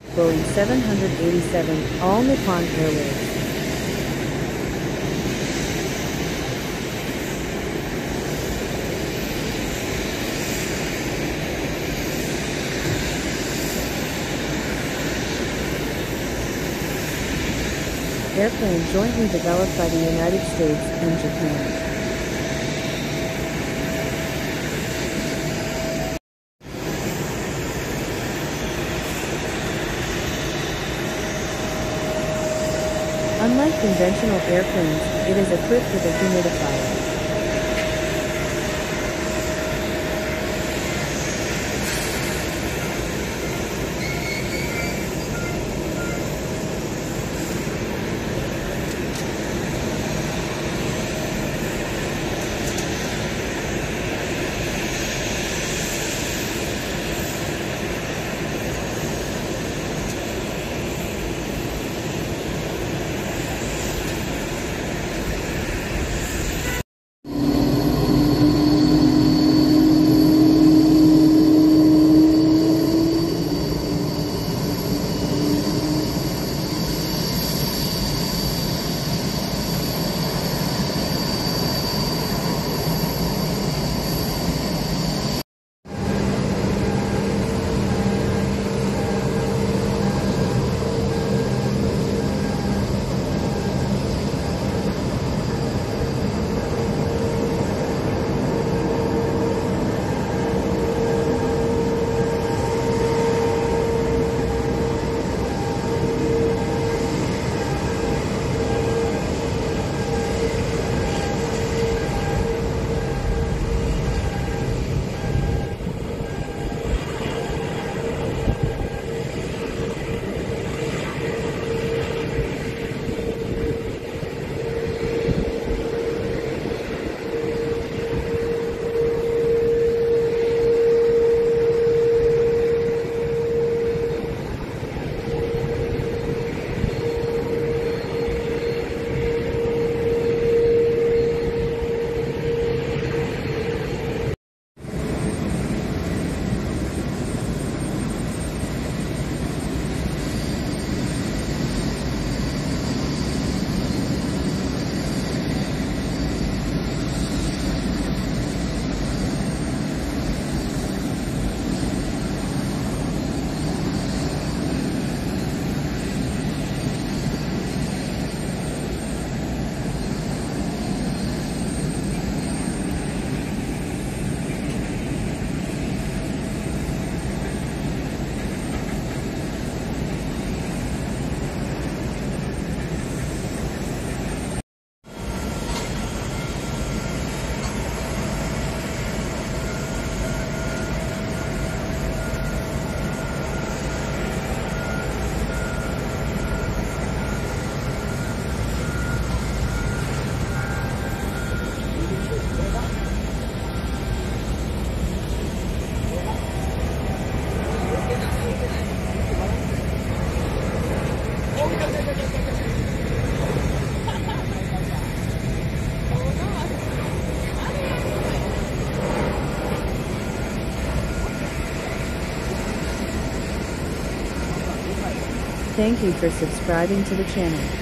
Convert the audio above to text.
Boeing 787, All Nippon Airways. Airplane jointly developed by the United States and Japan. Unlike conventional airplanes, it is equipped with a humidifier. Thank you for subscribing to the channel.